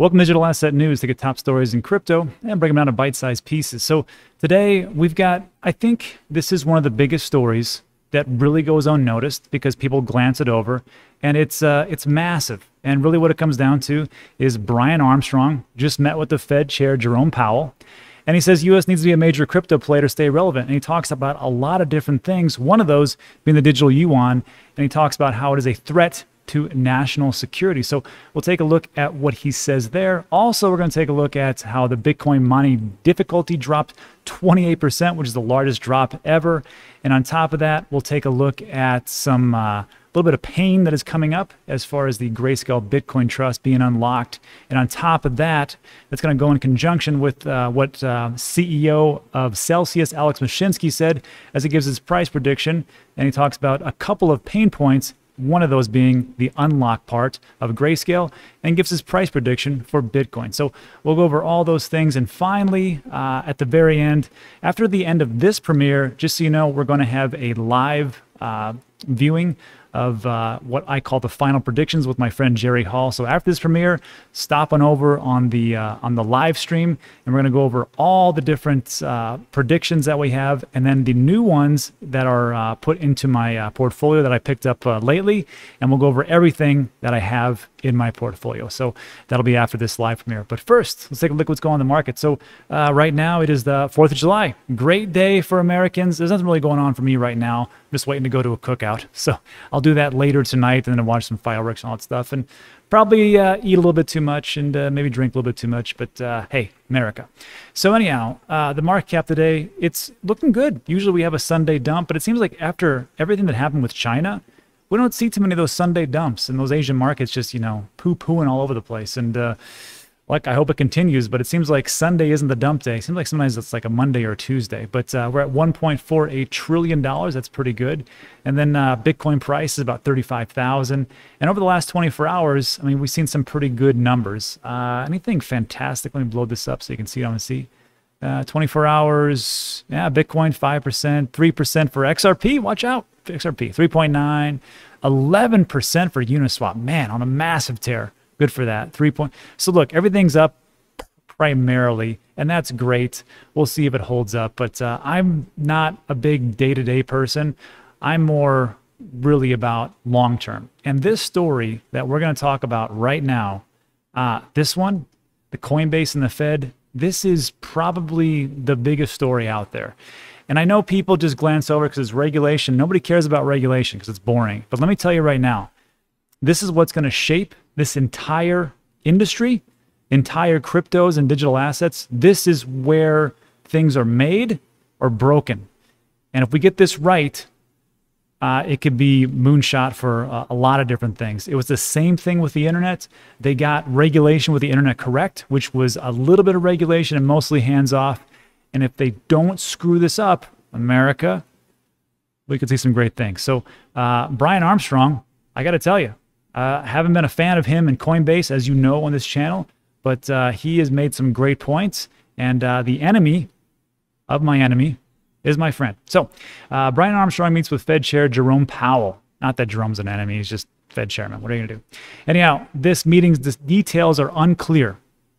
Welcome to Digital Asset News to get top stories in crypto and break them down to bite sized pieces. So, today we've got, I think this is one of the biggest stories that really goes unnoticed because people glance it over and it's, uh, it's massive. And really, what it comes down to is Brian Armstrong just met with the Fed chair, Jerome Powell. And he says US needs to be a major crypto player to stay relevant. And he talks about a lot of different things, one of those being the digital yuan. And he talks about how it is a threat to national security. So we'll take a look at what he says there. Also, we're going to take a look at how the Bitcoin mining difficulty dropped 28%, which is the largest drop ever. And on top of that, we'll take a look at some. Uh, a little bit of pain that is coming up as far as the Grayscale Bitcoin Trust being unlocked. And on top of that, that's going to go in conjunction with uh, what uh, CEO of Celsius, Alex Mashinsky, said as he gives his price prediction. And he talks about a couple of pain points one of those being the unlock part of Grayscale, and gives his price prediction for Bitcoin. So we'll go over all those things. And finally, uh, at the very end, after the end of this premiere, just so you know, we're going to have a live uh, viewing of uh, what I call the final predictions with my friend Jerry Hall. So after this premiere, stop on over on the uh, on the live stream, and we're going to go over all the different uh, predictions that we have, and then the new ones that are uh, put into my uh, portfolio that I picked up uh, lately, and we'll go over everything that I have in my portfolio. So that'll be after this live premiere. But first, let's take a look at what's going on in the market. So right now it is the 4th of July. Great day for Americans. There's nothing really going on for me right now. Just waiting to go to a cookout. So I'll do that later tonight and then watch some fireworks and all that stuff. And probably uh, eat a little bit too much and uh, maybe drink a little bit too much. But uh, hey, America. So anyhow, uh, the market cap today, it's looking good. Usually we have a Sunday dump, but it seems like after everything that happened with China, we don't see too many of those Sunday dumps and those Asian markets just, you know, poo pooing all over the place. And uh, like, I hope it continues, but it seems like Sunday isn't the dump day. It seems like sometimes it's like a Monday or Tuesday. But uh, we're at $1.48 trillion. That's pretty good. And then uh, Bitcoin price is about 35,000. And over the last 24 hours, I mean, we've seen some pretty good numbers. Uh, anything fantastic? Let me blow this up so you can see it on the C. Uh, 24 hours, yeah, Bitcoin 5%, 3% for XRP. Watch out. XRP 3.9, 11% for Uniswap. Man, on a massive tear. Good for that. Three point. So look, everything's up primarily, and that's great. We'll see if it holds up. But uh, I'm not a big day-to-day person. I'm more really about long term. And this story that we're going to talk about right now, uh, this one, the Coinbase and the Fed, this is probably the biggest story out there. And I know people just glance over because it's regulation. Nobody cares about regulation because it's boring. But let me tell you right now, this is what's going to shape this entire industry, entire cryptos and digital assets. This is where things are made or broken. And if we get this right, uh, it could be moonshot for a, lot of different things. It was the same thing with the internet. They got regulation with the internet correct, which was a little bit of regulation and mostly hands off. And if they don't screw this up, America, we could see some great things. So, uh, Brian Armstrong, I got to tell you, uh, haven't been a fan of him and Coinbase, as you know, on this channel, but uh, he has made some great points. And uh, the enemy of my enemy is my friend. So, uh, Brian Armstrong meets with Fed Chair Jerome Powell. Not that Jerome's an enemy, he's just Fed Chairman. What are you going to do? Anyhow, this meeting's details are unclear,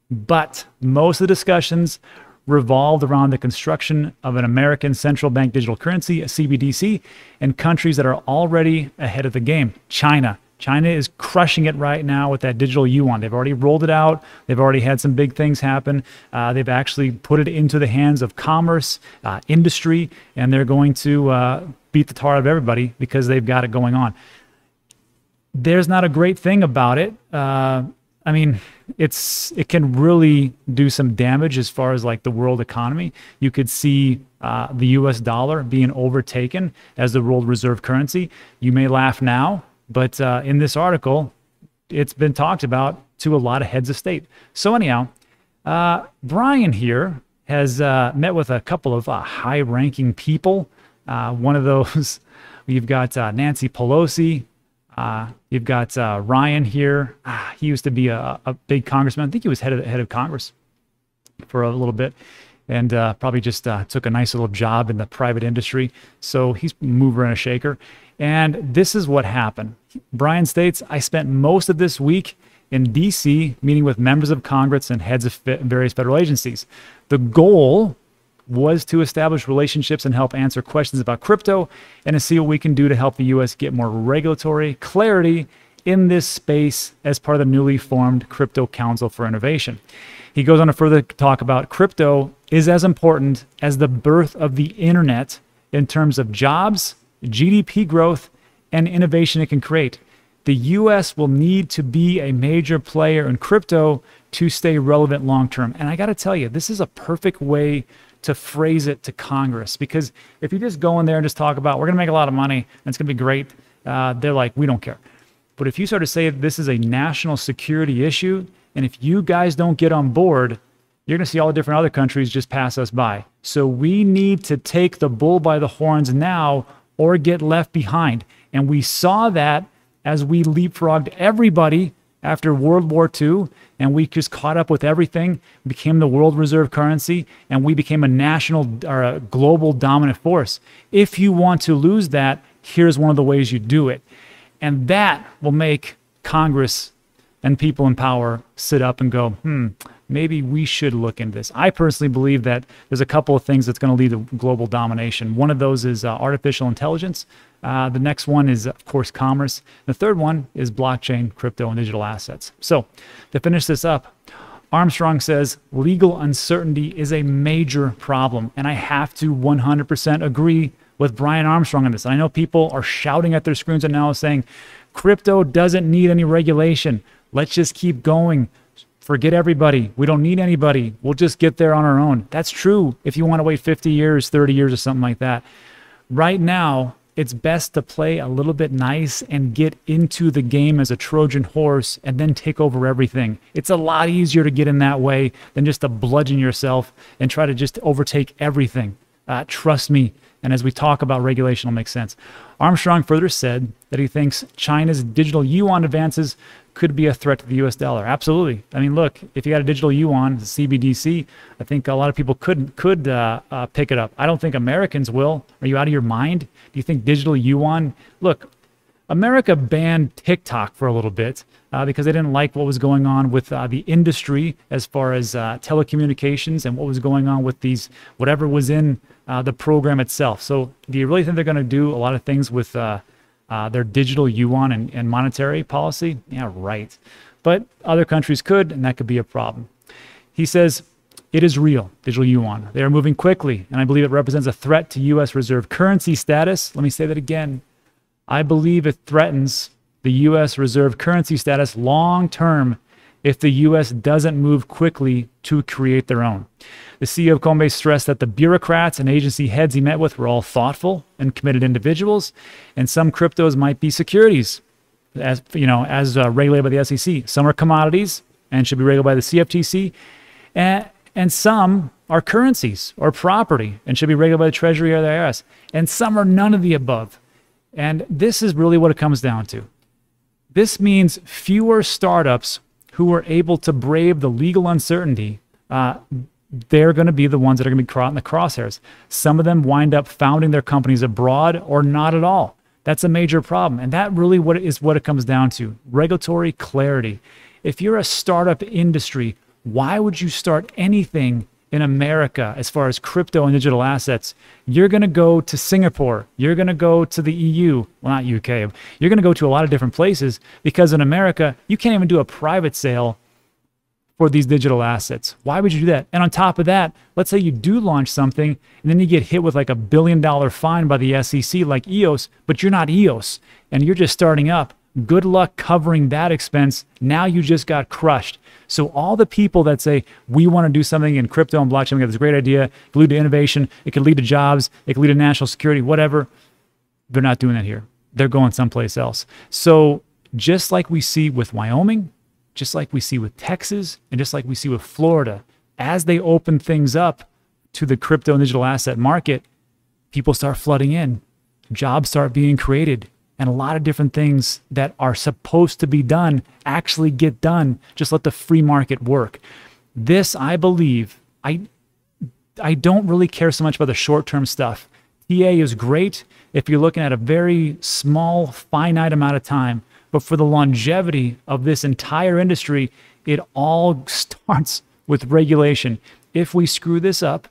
but most of the discussions revolved around the construction of an American central bank digital currency, a CBDC, in countries that are already ahead of the game. China. China is crushing it right now with that digital yuan. They've already rolled it out. They've already had some big things happen. Uh, they've actually put it into the hands of commerce, uh, industry, and they're going to uh, beat the tar out of everybody because they've got it going on. There's not a great thing about it. Uh, I mean, it's it can really do some damage as far as like the world economy. You could see uh, the U.S. dollar being overtaken as the world reserve currency. You may laugh now, but uh, in this article, it's been talked about to a lot of heads of state. So anyhow, uh, Brian here has uh, met with a couple of uh, high-ranking people. Uh, one of those, you've got Nancy Pelosi, uh, you've got uh, Ryan here. Ah, he used to be a, a, big congressman. I think he was head of head of Congress for a little bit, and uh, probably just took a nice little job in the private industry. So he's mover and a shaker. And this is what happened. Brian states, "I spent most of this week in DC, meeting with members of Congress and heads of various federal agencies. The goal was to establish relationships and help answer questions about crypto and to see what we can do to help the US get more regulatory clarity in this space as part of the newly formed Crypto Council for Innovation. He goes on to further talk about crypto is as important as the birth of the internet in terms of jobs, GDP growth, and innovation it can create. The US will need to be a major player in crypto to stay relevant long term. And I got to tell you, this is a perfect way to phrase it to Congress because if you just go in there and just talk about, we're going to make a lot of money and it's going to be great, uh, they're like, we don't care. But if you start to say this is a national security issue, and if you guys don't get on board, you're going to see all the different other countries just pass us by. So we need to take the bull by the horns now or get left behind. And we saw that as we leapfrogged everybody after World War II, and we just caught up with everything, became the world reserve currency, and we became a national or a global dominant force. If you want to lose that, here's one of the ways you do it. And that will make Congress and people in power sit up and go, hmm, maybe we should look into this. I personally believe that there's a couple of things that's going to lead to global domination. One of those is uh, artificial intelligence. Uh, the next one is, of course, commerce. The third one is blockchain, crypto, and digital assets. So, to finish this up, Armstrong says legal uncertainty is a major problem. And I have to 100% agree with Brian Armstrong on this. And I know people are shouting at their screens and now saying, crypto doesn't need any regulation. Let's just keep going. Forget everybody. We don't need anybody. We'll just get there on our own. That's true if you want to wait 50 years, 30 years, or something like that. Right now, it's best to play a little bit nice and get into the game as a Trojan horse and then take over everything. It's a lot easier to get in that way than just to bludgeon yourself and try to just overtake everything. Uh, trust me. And as we talk about regulation, it'll make sense. Armstrong further said that he thinks China's digital yuan advances could be a threat to the US dollar. Absolutely. I mean, look, if you got a digital yuan, the CBDC, I think a lot of people could could uh, uh, pick it up. I don't think Americans will. Are you out of your mind? Do you think digital yuan? Look, America banned TikTok for a little bit uh, because they didn't like what was going on with uh, the industry as far as uh, telecommunications and what was going on with these whatever was in uh, the program itself. So, do you really think they're going to do a lot of things with uh, their digital yuan and, and monetary policy? Yeah, right. But other countries could, and that could be a problem. He says, it is real, digital yuan. They are moving quickly, and I believe it represents a threat to U.S. reserve currency status. Let me say that again. I believe it threatens the U.S. reserve currency status long term if the U.S. doesn't move quickly to create their own. The CEO of Coinbase stressed that the bureaucrats and agency heads he met with were all thoughtful and committed individuals, and some cryptos might be securities, as you know, as uh, regulated by the SEC. Some are commodities and should be regulated by the CFTC, and, and some are currencies or property and should be regulated by the Treasury or the IRS, and some are none of the above. And this is really what it comes down to. This means fewer startups who are able to brave the legal uncertainty, uh, they're going to be the ones that are going to be caught in the crosshairs. Some of them wind up founding their companies abroad or not at all. That's a major problem. And that really what is what it comes down to regulatory clarity. If you're a startup industry, why would you start anything in America as far as crypto and digital assets, you're going to go to Singapore. You're going to go to the EU. Well, not UK. You're going to go to a lot of different places because in America, you can't even do a private sale for these digital assets. Why would you do that? And on top of that, let's say you do launch something and then you get hit with like a billion dollar fine by the SEC like EOS, but you're not EOS and you're just starting up. Good luck covering that expense. Now you just got crushed. So all the people that say we want to do something in crypto and blockchain, we got this great idea, it could lead to innovation, it could lead to jobs, it could lead to national security, whatever. They're not doing that here. They're going someplace else. So just like we see with Wyoming, just like we see with Texas, and just like we see with Florida, as they open things up to the crypto and digital asset market, people start flooding in, jobs start being created, and a lot of different things that are supposed to be done actually get done. Just let the free market work. This, I believe, I I don't really care so much about the short-term stuff. TA is great if you're looking at a very small, finite amount of time. but for the longevity of this entire industry, it all starts with regulation. If we screw this up,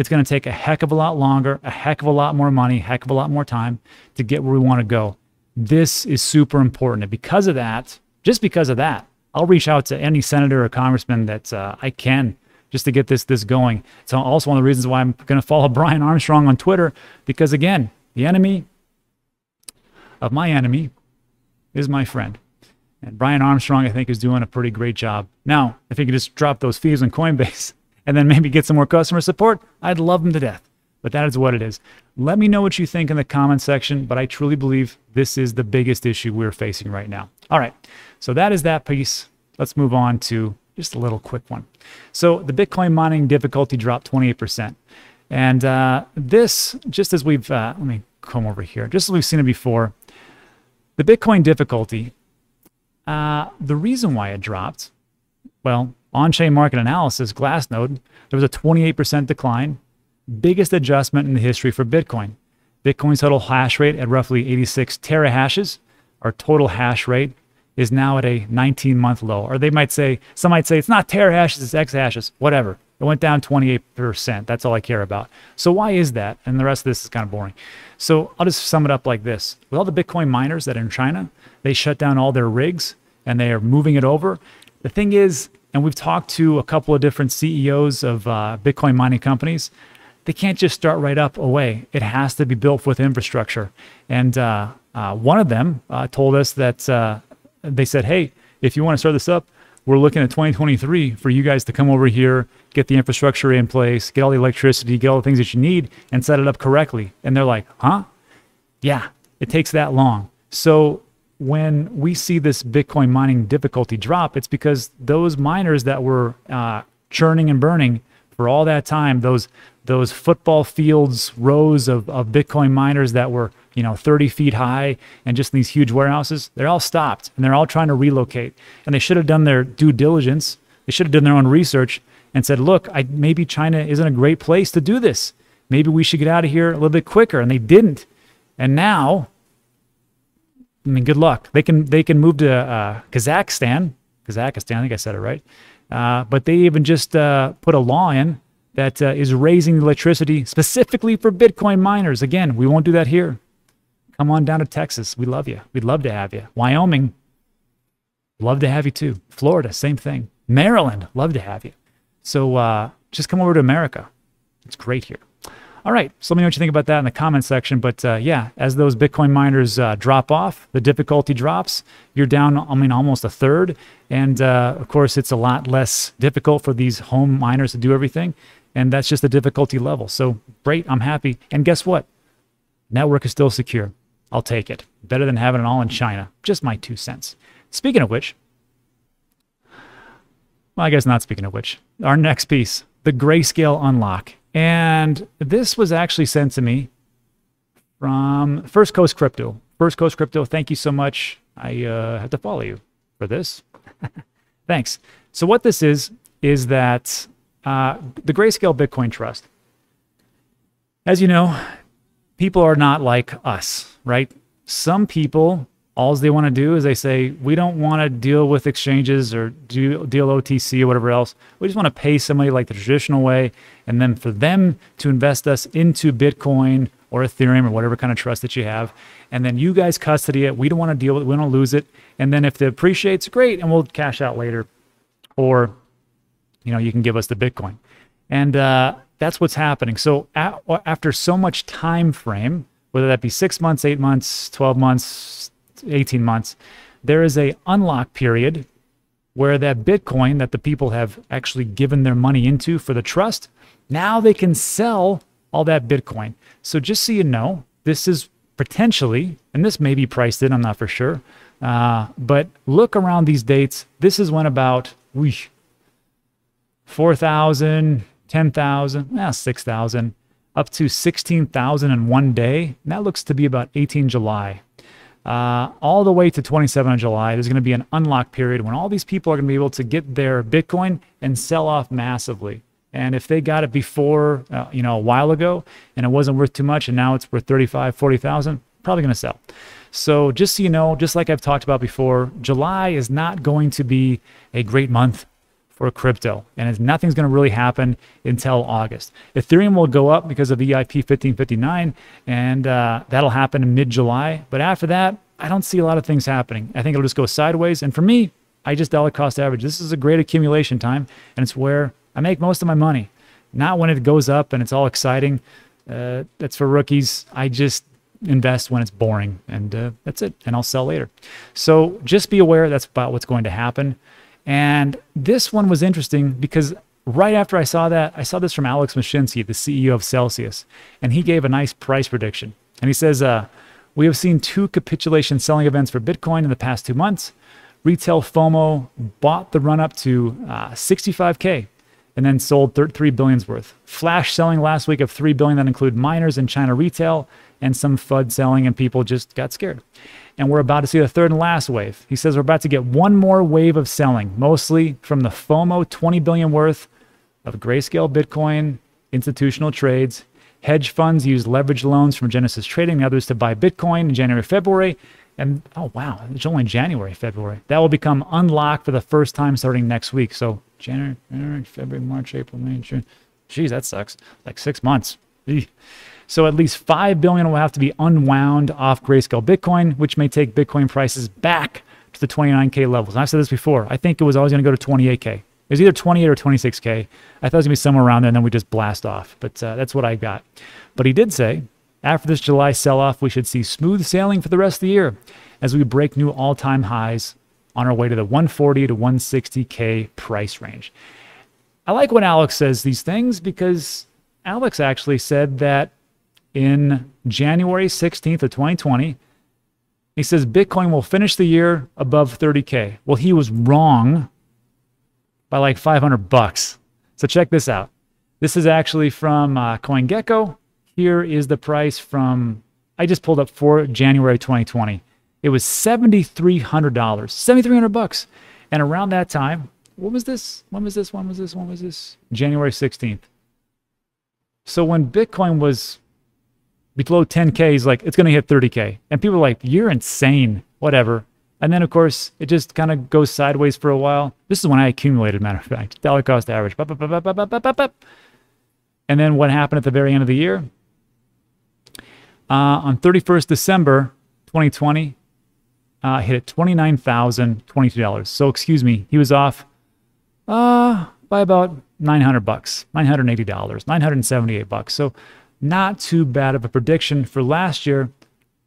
it's going to take a heck of a lot longer, a heck of a lot more money, heck of a lot more time to get where we want to go. This is super important. And because of that, just because of that, I'll reach out to any senator or congressman that uh, I can just to get this this going. It's also one of the reasons why I'm going to follow Brian Armstrong on Twitter because again, the enemy of my enemy is my friend. And Brian Armstrong, I think, is doing a pretty great job. Now, if he could just drop those fees on Coinbase and then maybe get some more customer support, I'd love them to death. But that is what it is. Let me know what you think in the comment section, but I truly believe this is the biggest issue we're facing right now. All right, so that is that piece. Let's move on to just a little quick one. So the Bitcoin mining difficulty dropped 28%. And uh, this, just as we've, uh, let me come over here, just as we've seen it before, the Bitcoin difficulty, uh, the reason why it dropped, well, on-chain market analysis, Glassnode, there was a 28% decline, biggest adjustment in the history for Bitcoin. Bitcoin's total hash rate at roughly 86 terahashes. Our total hash rate is now at a 19 month low. Or they might say, some might say it's not terahashes, it's exahashes, whatever. It went down 28%. That's all I care about. So why is that? And the rest of this is kind of boring. So I'll just sum it up like this. With all the Bitcoin miners that are in China, they shut down all their rigs and they are moving it over. The thing is, and we've talked to a couple of different CEOs of uh, Bitcoin mining companies, they can't just start right up away. It has to be built with infrastructure. And uh, uh, one of them uh, told us that uh, they said, hey, if you want to start this up, we're looking at 2023 for you guys to come over here, get the infrastructure in place, get all the electricity, get all the things that you need, and set it up correctly. And they're like, huh? Yeah, it takes that long. So when we see this Bitcoin mining difficulty drop, it's because those miners that were uh, churning and burning for all that time, those those football fields rows of, of Bitcoin miners that were you know 30 feet high and just these huge warehouses, they're all stopped and they're all trying to relocate. And they should have done their due diligence. They should have done their own research and said, look, I, maybe China isn't a great place to do this. Maybe we should get out of here a little bit quicker. And they didn't. And now I mean, good luck. They can they can move to uh, Kazakhstan, Kazakhstan. I think I said it right. Uh, but they even just uh, put a law in that uh, is raising electricity specifically for Bitcoin miners. Again, we won't do that here. Come on down to Texas. We love you. We'd love to have you. Wyoming, love to have you too. Florida, same thing. Maryland, love to have you. So uh, just come over to America. It's great here. All right, so let me know what you think about that in the comment section. But uh, yeah, as those Bitcoin miners uh, drop off, the difficulty drops. You're down, I mean, almost a third. And uh, of course, it's a lot less difficult for these home miners to do everything. And that's just the difficulty level. So great, I'm happy. And guess what? Network is still secure. I'll take it. Better than having it all in China. Just my two cents. Speaking of which, well, I guess not speaking of which, our next piece, the grayscale unlock. And this was actually sent to me from First Coast Crypto. First Coast Crypto, thank you so much. I uh, have to follow you for this. Thanks. So, what this is, is that uh, the Grayscale Bitcoin Trust, as you know, people are not like us, right? Some people all they want to do is they say we don't want to deal with exchanges or do, deal OTC or whatever else. We just want to pay somebody like the traditional way, and then for them to invest us into Bitcoin or Ethereum or whatever kind of trust that you have, and then you guys custody it. We don't want to deal with it. We don't lose it, and then if it appreciates, great, and we'll cash out later, or you know you can give us the Bitcoin, and uh, that's what's happening. So at, after so much time frame, whether that be six months, eight months, twelve months 18 months, there is a unlock period where that Bitcoin that the people have actually given their money into for the trust, now they can sell all that Bitcoin. So just so you know, this is potentially, and this may be priced in, I'm not for sure, uh, but look around these dates. This is when about whoosh, 4,000, 10,000, eh, 6,000, up to 16,000 in one day. And that looks to be about 18 July uh, all the way to 27 of July. There's going to be an unlock period when all these people are going to be able to get their Bitcoin and sell off massively. And if they got it before, uh, you know, a while ago and it wasn't worth too much and now it's worth 35, 40,000, probably going to sell. So just so you know, just like I've talked about before, July is not going to be a great month for crypto, and nothing's going to really happen until August. Ethereum will go up because of EIP 1559, and uh, that'll happen in mid-July. But after that, I don't see a lot of things happening. I think it'll just go sideways. And for me, I just dollar cost average. This is a great accumulation time, and it's where I make most of my money. Not when it goes up and it's all exciting. Uh, that's for rookies. I just invest when it's boring, and uh, that's it. And I'll sell later. So just be aware that's about what's going to happen. And this one was interesting because right after I saw that, I saw this from Alex Mashinsky, the CEO of Celsius, and he gave a nice price prediction. And he says, uh, We have seen two capitulation selling events for Bitcoin in the past two months. Retail FOMO bought the run up to uh, 65K and then sold 3 billion's worth. Flash selling last week of 3 billion that include miners and China retail and some FUD selling, and people just got scared and we're about to see the third and last wave. He says we're about to get one more wave of selling, mostly from the FOMO 20 billion worth of grayscale Bitcoin institutional trades. Hedge funds use leveraged loans from Genesis Trading and others to buy Bitcoin in January, February. And oh wow, it's only January, February. That will become unlocked for the first time starting next week. So January, February, March, April, May, June. Geez, that sucks. Like six months. Eesh. So at least 5 billion will have to be unwound off Grayscale Bitcoin, which may take Bitcoin prices back to the 29k levels. And I've said this before. I think it was always going to go to 28k. It was either 28 or 26k. I thought it was going to be somewhere around there, and then we just blast off. But uh, that's what I got. But he did say after this July sell-off, we should see smooth sailing for the rest of the year as we break new all-time highs on our way to the 140 to 160k price range. I like when Alex says these things because Alex actually said that in January 16th of 2020. He says Bitcoin will finish the year above 30K. Well, he was wrong by like 500 bucks. So check this out. This is actually from uh, CoinGecko. Here is the price from, I just pulled up for January 2020. It was $7,300, 7,300 bucks. And around that time, what was this? When was this? When was this? When was this? January 16th. So when Bitcoin was below 10K, he's like, it's going to hit 30K. And people are like, you're insane, whatever. And then, of course, it just kind of goes sideways for a while. This is when I accumulated, matter of fact, dollar cost average. And then what happened at the very end of the year? Uh, on 31st December 2020, uh, hit at $29,022. So, excuse me, he was off uh, by about 900 bucks, $980, 978 bucks. So not too bad of a prediction for last year.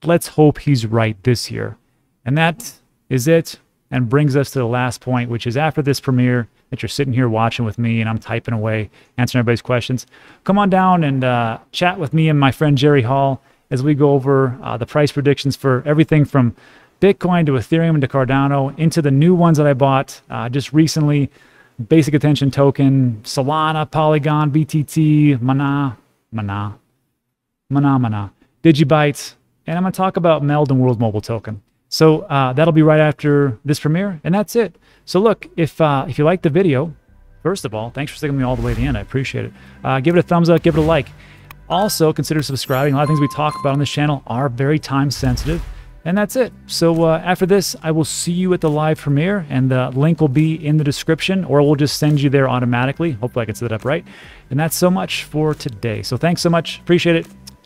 Let's hope he's right this year. And that is it and brings us to the last point, which is after this premiere that you're sitting here watching with me and I'm typing away, answering everybody's questions. Come on down and uh, chat with me and my friend Jerry Hall as we go over uh, the price predictions for everything from Bitcoin to Ethereum to Cardano into the new ones that I bought uh, just recently Basic Attention Token, Solana, Polygon, BTT, Mana, Mana, Phenomena, Digibytes, and I'm going to talk about Meld and World Mobile Token. So uh, that'll be right after this premiere, and that's it. So look, if uh, if you like the video, first of all, thanks for sticking me all the way to the end. I appreciate it. Uh, give it a thumbs up, give it a like. Also, consider subscribing. A lot of things we talk about on this channel are very time sensitive. And that's it. So uh, after this, I will see you at the live premiere, and the link will be in the description, or we'll just send you there automatically. Hopefully, I can set it up right. And that's so much for today. So thanks so much. Appreciate it.